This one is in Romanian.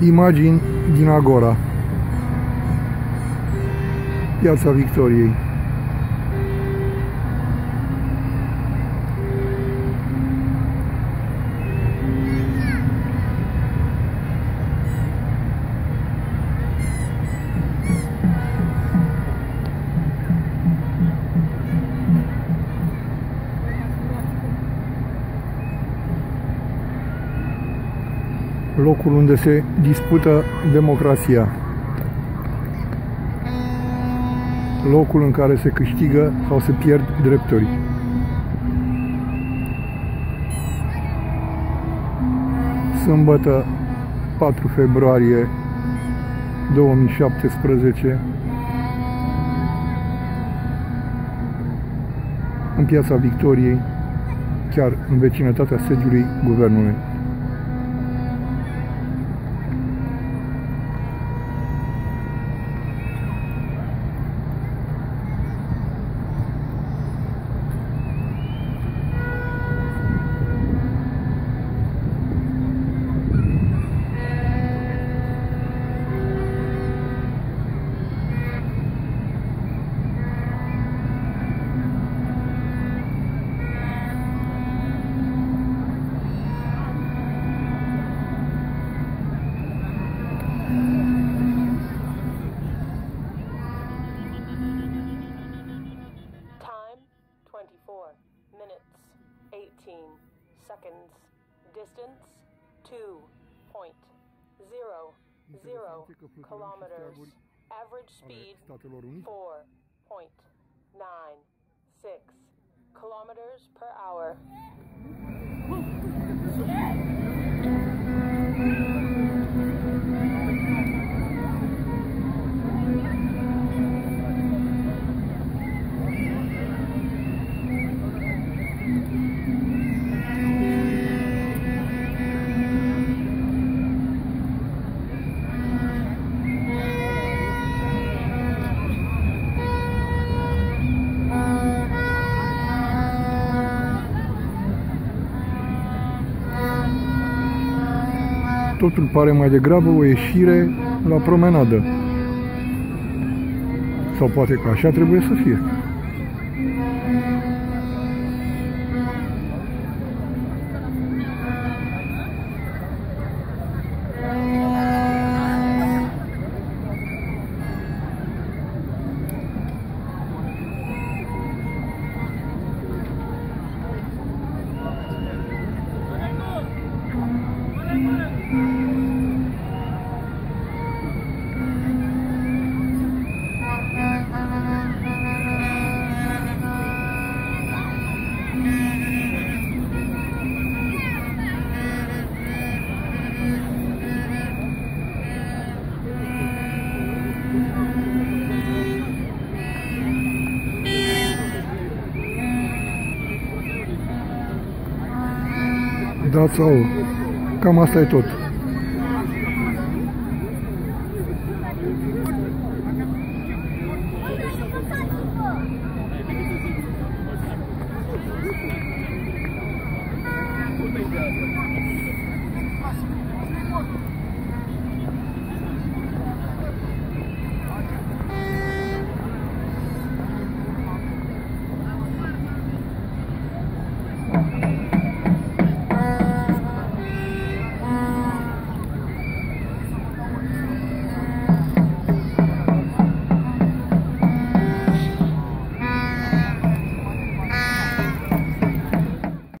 Imagini din Agora. Piața Victoriei locul unde se dispută democrația. Locul în care se câștigă sau se pierd drepturi. Sâmbătă 4 februarie 2017 în piața Victoriei, chiar în vecinătatea sediului guvernului. Minutes 18 seconds. Distance 2.00 kilometers. Average speed 4.96 kilometers per hour. Totul pare mai degrabă o ieșire la promenadă. Sau poate că așa trebuie să fie. That's all. Cam asta e tot.